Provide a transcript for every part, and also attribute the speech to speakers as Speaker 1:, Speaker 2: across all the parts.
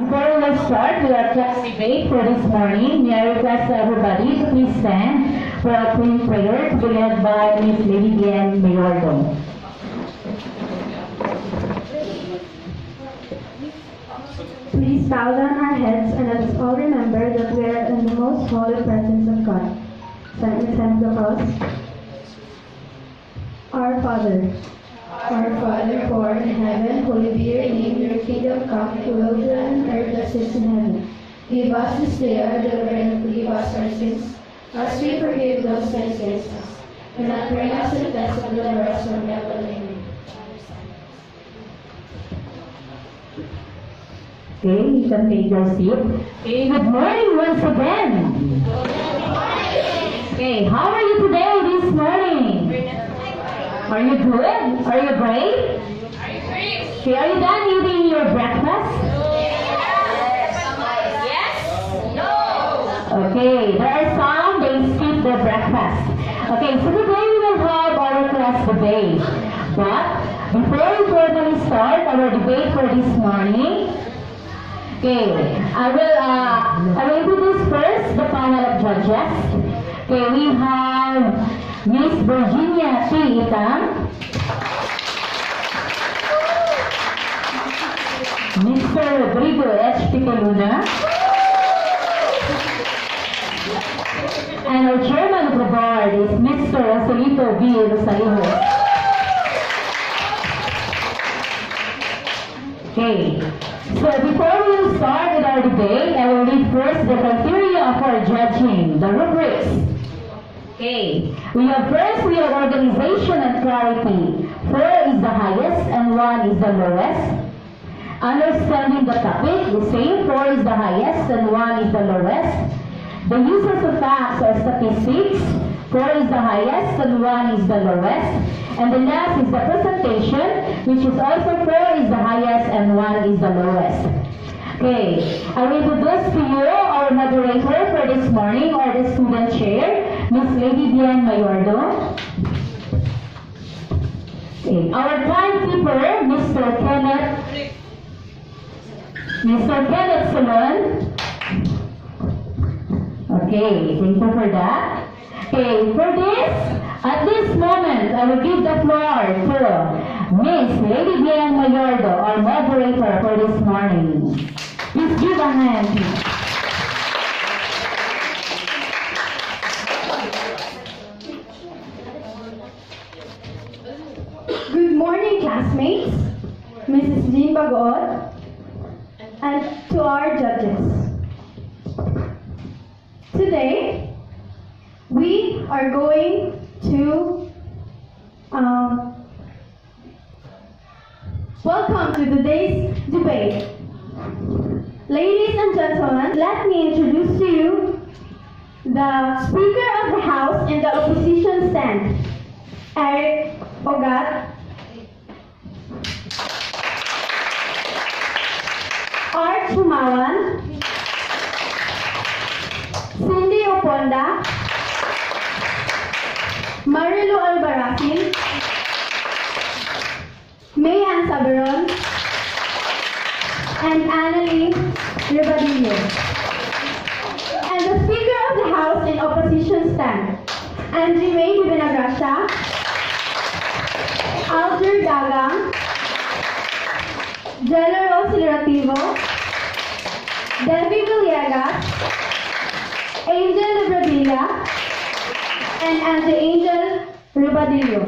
Speaker 1: Before we start with our class debate for this morning, may I request everybody to please stand for a clean prayer to be led by Ms. Lady Diane Mayordo.
Speaker 2: Please bow down our heads and let us all remember that we are in the most holy presence of God. Stand with hands across. Our Father, our Father who art in heaven, holy be your name, your kingdom come, your will be done on earth as it is in heaven. Give us this day our daily bread and forgive us our sins, as we forgive those who against us. Do not bring us into test, but deliver us from evil. Amen.
Speaker 1: Okay, you can take your seat. Okay, good morning once again. Okay, how are you today this morning? Are you good? Are you brave? Are you brave? Okay, are you done eating your breakfast? Yes. Yes? No. Okay, there are some they skip their breakfast. Okay, so today we will have our class debate. But before we formally start our debate for this morning, okay, I will uh, I will introduce first the panel of judges. Okay, we have Miss Virginia. Itang, Mr. Rodrigo H. Picaluna, and our chairman of the board is Mr. Rosalito V. Rosalijo. Okay, so before we start with our debate, I will read first the criteria of our judging, the rubrics. Okay, we have first we have organization and clarity. Four is the highest and one is the lowest. Understanding the topic, the same four is the highest and one is the lowest. The uses of facts or statistics, four is the highest and one is the lowest. And the last is the presentation, which is also four is the highest and one is the lowest. Okay, I will introduce to you our moderator for this morning or the student chair, Miss Lady Diane Mayordo. Okay, our timekeeper, Mr. Kenneth Mr. Kenneth Solon. Okay, thank you for that. Okay, for this, at this moment, I will give the floor to Miss Lady Diane Mayordo, our moderator for this morning. Please give a hand.
Speaker 2: Mrs. Jean Bagood, and to our judges. Today, we are going to um, welcome to today's debate. Ladies and gentlemen, let me introduce to you the Speaker of the House in the opposition stand, Eric Ogat. Sumawan, Cindy Oponda, Marilu Albaracin, Mayan Sabaron, and Annalie Ribadillo. And the Speaker of the House in opposition stand, Angie May de Benagracia, Alger Gagang, Jello Rosiliativo, Debbie Villegas, Angel Ribadilla, and Angel Ribadillo.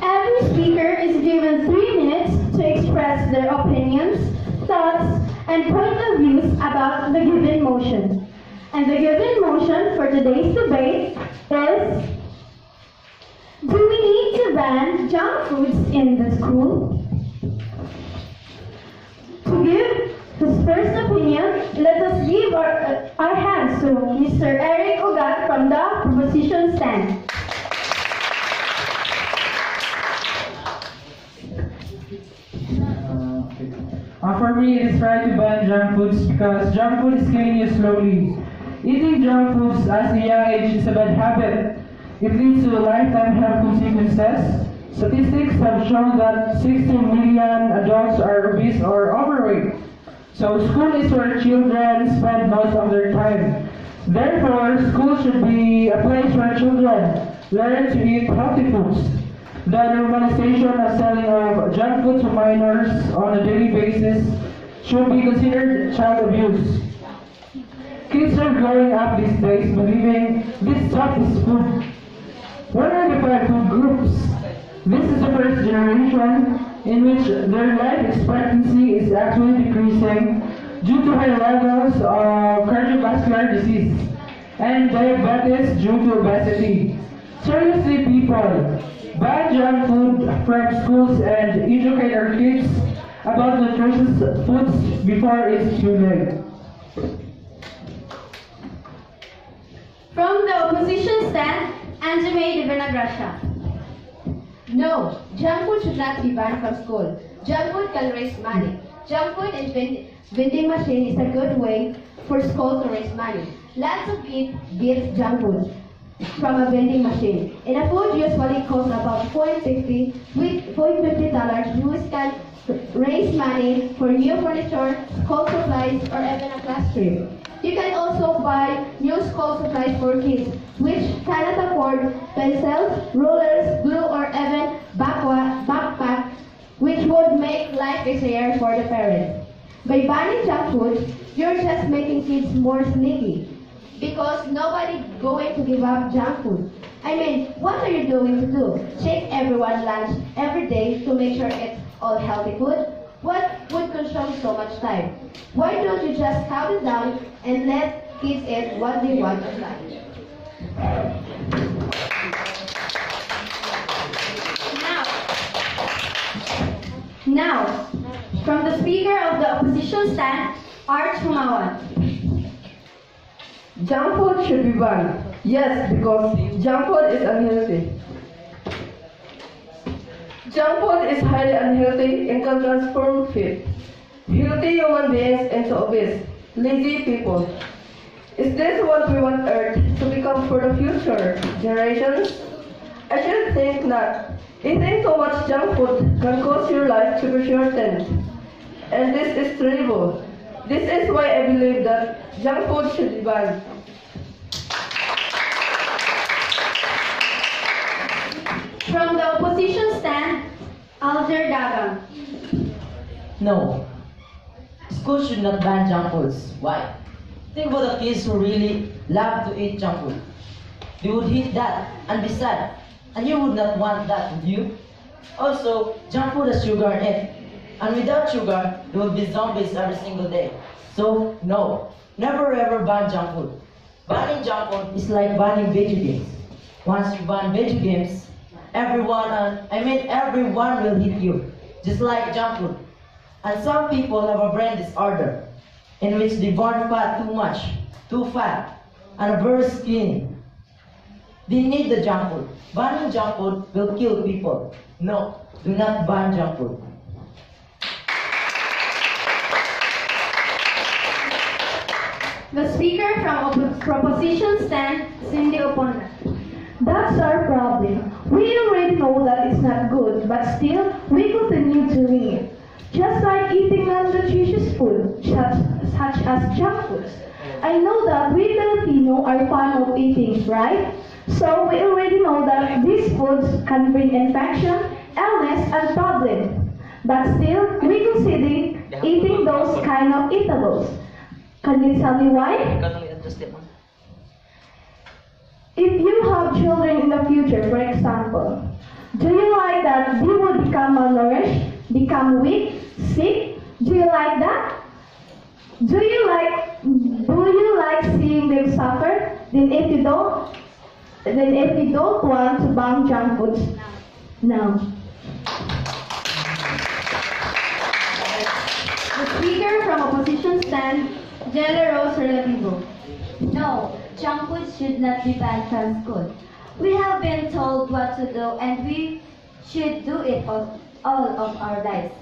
Speaker 2: Every speaker is given three minutes to express their opinions, thoughts, and point of views about the given motion. And the given motion for today's debate is Do we need to ban junk foods in the school? Give his first opinion, let us give our, uh, our hands to Mr. Eric Ogat from the proposition stand.
Speaker 3: Uh, for me, it is right to ban junk foods because junk food is killing you slowly. Eating junk foods at a young age is a bad habit. It leads to lifetime health consequences Statistics have shown that 60 million adults are obese or overweight. So school is where children spend most of their time. Therefore, school should be a place where children learn to eat healthy foods. The normalization of selling of junk food to minors on a daily basis should be considered child abuse. Kids are growing up these days believing this stuff is food. What are the five food groups? This is the first generation in which their life expectancy is actually decreasing due to high levels of cardiovascular disease and diabetes due to obesity. Seriously, people, ban junk food from schools and educate our kids about nutritious foods before it's too late.
Speaker 4: From the opposition stand, Anjame de Vinagrasha.
Speaker 5: No, junk food should not be banned from school. Junk food can raise money. Junk food and vend- vending machine is a good way for school to raise money. Lots of kids get junk food from a vending machine. And a food usually costs about $4.50 with $4.50 which can raise money for new furniture, school supplies, or even a class trip. You can also buy new school supplies for kids, which cannot afford pencils, rulers, glue, or even backpack, which would make life easier for the parents. By banning junk food, you're just making kids more sneaky. Because nobody going to give up junk food. I mean, what are you doing to do? Check everyone's lunch every day to make sure it's all healthy food? What would consume so much time? Why don't you just cut it down and let kids eat what they want at lunch?
Speaker 4: Now, now, from the Speaker of the Opposition stand, Art Humawan.
Speaker 6: Junk should be banned. Yes, because junk is unhealthy. Junk is highly unhealthy and can transform fit, healthy human beings into obese, lazy people. Is this what we want Earth to become for the future generations? I should think not. Eating too much junk food can cause your life to be shortened. And this is terrible. This is why I believe that junk food should be banned.
Speaker 4: From the Opposition stand, Alder Dagang.
Speaker 7: No. School should not ban junk foods. Why? Think about the kids who really love to eat junk food. They would eat that and be sad. And you would not want that, would you? Also, junk food has sugar in it. And without sugar, there would be zombies every single day. So, no. Never ever ban junk food. Banning junk food is like banning video games. Once you ban video games, everyone, uh, I mean everyone will hit you. Just like junk food. And some people have a brain disorder in which they burn fat too much, too fat, and very skinny. They need the junk food. Banning junk food will kill people. No, do not ban junk food.
Speaker 4: The Speaker from Op- Proposition stand, Cindy Oponda.
Speaker 2: That's our problem. We already know that it's not good, but still, we continue doing it. Just like eating non-nutritious food, such, such as junk foods. I know that we Filipino are fond of eating, right? So we already know that these foods can bring infection, illness, and problem. But still, we consider eating those kind of eatables. Can you tell me why? If you have children in the future, for example, do you like that they will become malnourished, become weak, sick? Do you like that? Do you like do you like seeing them suffer? Then if you don't then if you don't want to ban junk foods now.
Speaker 4: The Speaker from Opposition stand, Jella Rose Relativo.
Speaker 8: No, junk food should not be banned from school. We have been told what to do and we should do it all, all of our lives.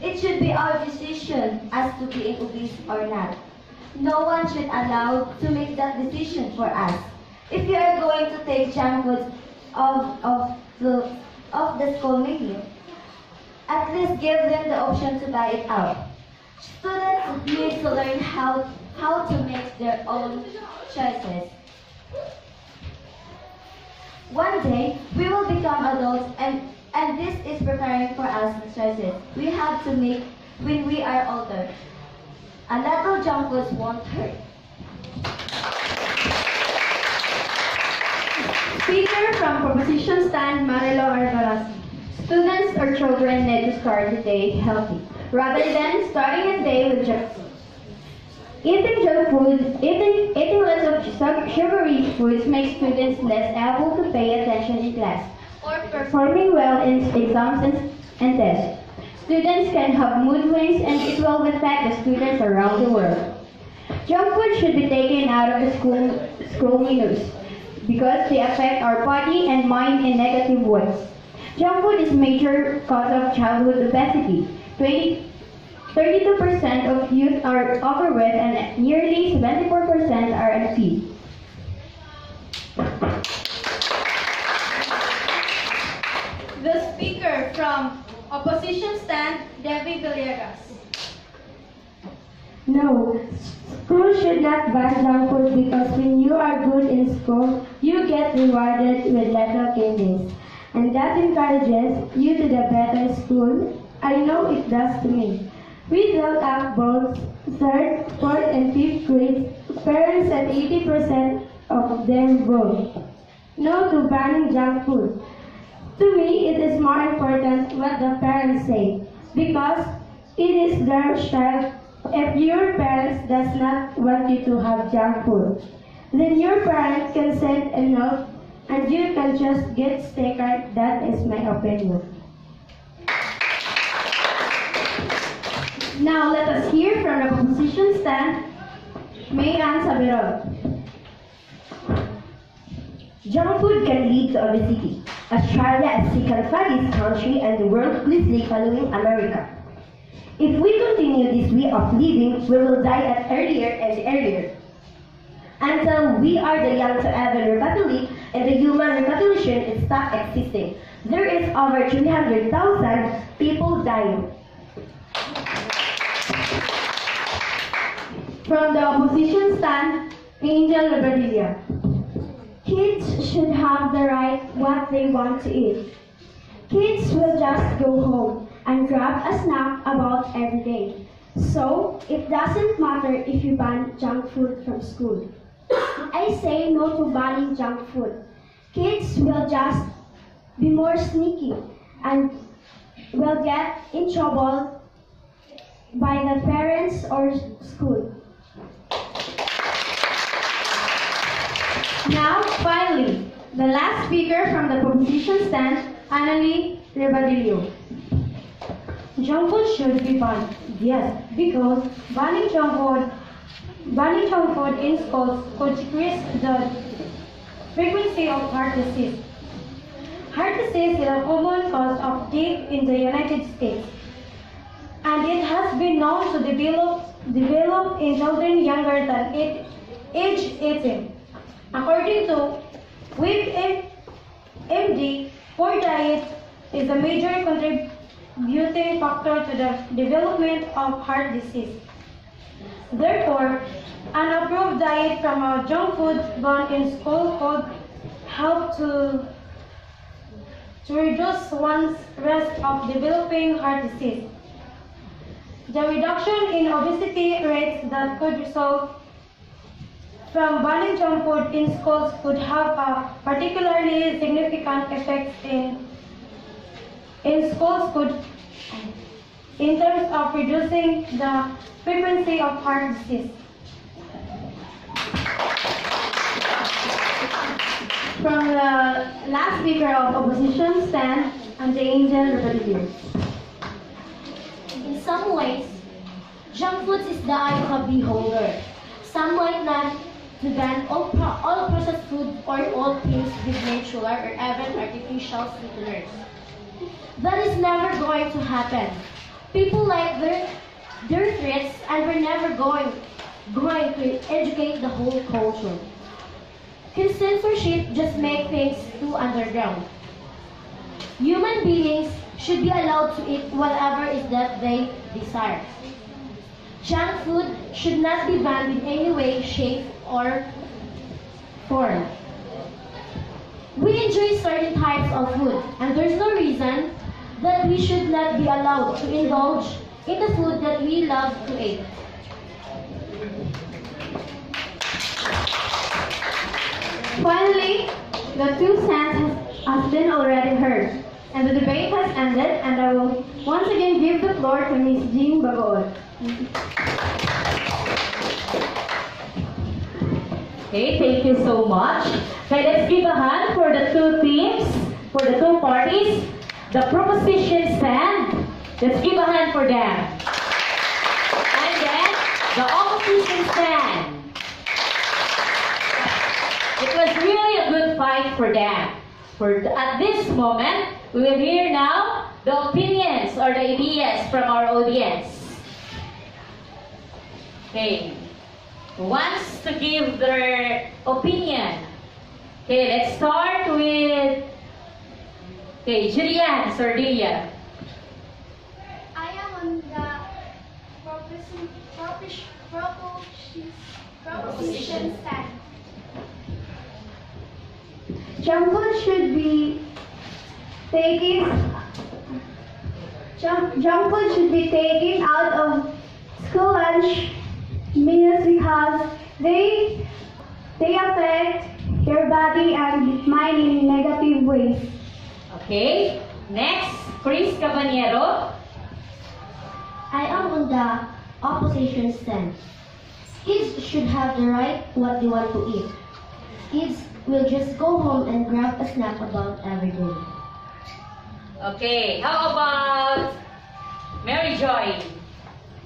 Speaker 8: It should be our decision as to being obese or not. No one should allow to make that decision for us. If you are going to take junk food off of the
Speaker 9: of the school menu. At least give them the option to buy it out. Students need to learn how, how to make their own choices. One day, we will become adults and, and this is preparing for us choices we have to make when we are older. A little foods won't hurt.
Speaker 2: Speaker from Proposition Stand, Marilo Arvarasi. Students or children need to start the day healthy, rather than starting a day with junk food. Eating junk food, eating, eating lots of sugary foods makes students less able to pay attention in class performing well in exams and, and tests. Students can have mood swings and it will affect the students around the world. Junk food should be taken out of the school, school menus because they affect our body and mind in negative ways. Junk food is major cause of childhood obesity. 20, 32% of youth are overweight and nearly 74% are unfit.
Speaker 10: Opposition stand, Debbie Villegas.
Speaker 11: No, school should not ban junk because when you are good in school, you get rewarded with little candies. And that encourages you to the better school. I know it does to me. We built up both third, fourth, and fifth grades. Parents and 80% of them vote no to banning junk food. To me, it is more important what the parents say because it is their child. If your parents does not want you to have junk food, then your parent can send a note and you can just get sticker. That is my opinion.
Speaker 2: Now let us hear from the opposition stand, May Ann Sabirol.
Speaker 12: Junk food can lead to obesity. Australia is second fattest country and the world closely following America. If we continue this way of living, we will die at earlier and earlier. Until we are the young to ever repopulate and the human repopulation is stop existing. There is over 300,000 people dying.
Speaker 2: From the opposition stand, Angel Libertilia.
Speaker 11: Kids should have the right what they want to eat. Kids will just go home and grab a snack about every day. So it doesn't matter if you ban junk food from school. I say no to banning junk food. Kids will just be more sneaky and will get in trouble by the parents or school.
Speaker 2: Now, the last speaker from the proposition stand, Annalie Ribadillo.
Speaker 11: Junk should be banned. Yes, because banning junk banning in schools could decrease the frequency of heart disease. Heart disease is a common cause of death in the United States, and it has been known to develop develop in children younger than age 18. According to WIB MD, poor diet is a major contributing factor to the development of heart disease. Therefore, an approved diet from a junk food ban in school could help to, to reduce one's risk of developing heart disease. The reduction in obesity rates that could result from banning junk food in schools could have a particularly significant effect in, in schools could, in terms of reducing the frequency of heart disease.
Speaker 2: From the last speaker of opposition stand, and the Angel Rebellion.
Speaker 9: In some ways, junk food is the eye of a beholder. Some might not to ban all, all processed food or all things with natural or even artificial sweeteners. That is never going to happen. People like their, their threats and we're never going, going to educate the whole culture. Censorship just make things too underground? Human beings should be allowed to eat whatever is that they desire. Junk food should not be banned in any way, shape, or form. We enjoy certain types of food, and there's no reason that we should not be allowed to indulge in the food that we love to eat.
Speaker 2: Finally, the two cents has, been already heard, and the debate has ended, and I will once again give the floor to Ms. Jean Bagood.
Speaker 1: Okay, thank you so much. Okay, let's give a hand for the two teams, for the two parties. The proposition stand. Let's give a hand for them. And then the opposition stand. It was really a good fight for them. For at this moment, we will hear now the opinions or the ideas from our audience. Okay. Who wants to give their opinion? Okay, let's start with okay, Julian Sordilia.
Speaker 10: I am on the proposition, proposition, proposition, proposition stand.
Speaker 2: Junk food should be taken. Junk, junk food should be taken out of school lunch meals because they they affect your body and mind in negative ways.
Speaker 1: Okay. Next, Chris Caballero.
Speaker 9: I am on the opposition stand. Kids should have the right what they want to eat. Kids will just go home and grab a snack about every day.
Speaker 1: Okay, how about Mary Joy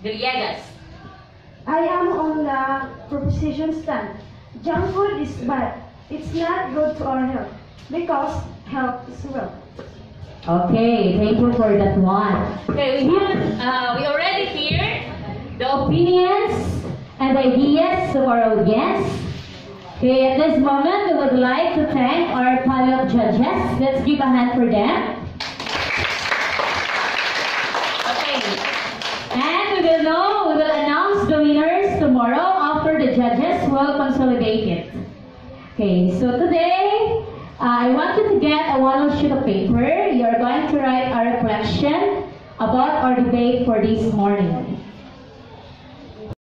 Speaker 1: Villegas?
Speaker 2: I am on the proposition stand. Junk food is bad. It's not good to our health because health is wealth.
Speaker 1: Okay, thank you for that one. Okay, we hear, uh, we already hear the opinions and the ideas of our audience. Okay, at this moment, we would like to thank our panel of judges. Let's give a hand for them. Okay, and we will know, we will announce the winners tomorrow after the judges will consolidate it. Okay, so today, uh, I want you to get a one sheet of paper. You are going to write a reflection about our debate for this morning.